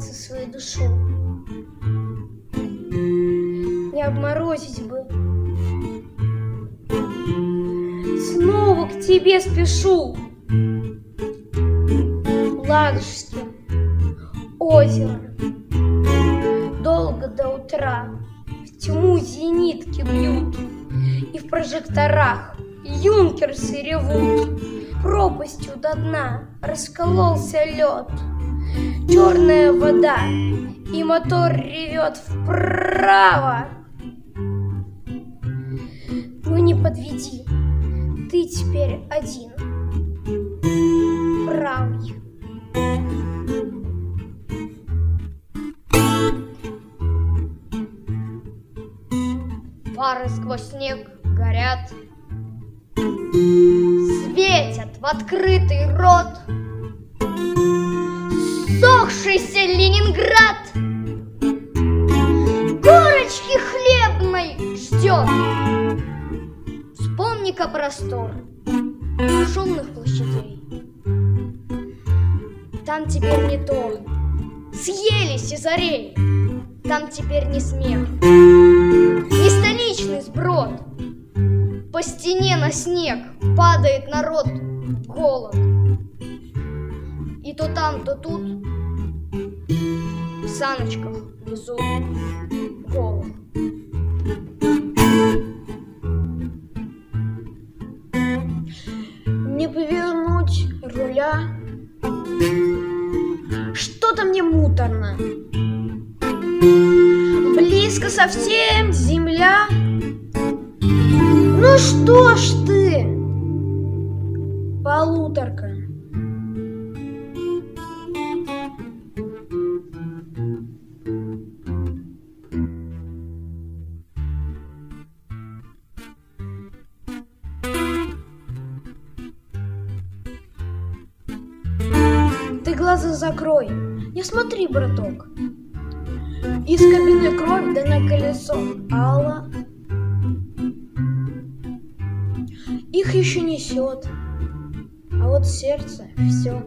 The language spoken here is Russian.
сердце свою душу. Не обморозить бы. Снова к тебе спешу. Ладожским озеро. Долго до утра в тьму зенитки бьют, И в прожекторах юнкерсы ревут. Пропастью до дна раскололся лед, Черная вода, и мотор ревет вправо. Ну не подведи, ты теперь один, правый. Фары сквозь снег горят, Светят в открытый рот. Сохшийся Ленинград Корочки хлебной ждет. Вспомни-ка простор шумных площадей. Там теперь не то, съели сизарей. Там теперь не смех, не столичный сброд. По стене на снег падает народ голод. И то там, то тут саночках везут голод. Не повернуть руля. Что-то мне муторно. Близко совсем земля. Ну что ж ты? Полуторка. Глаза закрой, не смотри, браток. Из кабины кровь да на колесо. Алла. Их еще несет, а вот сердце все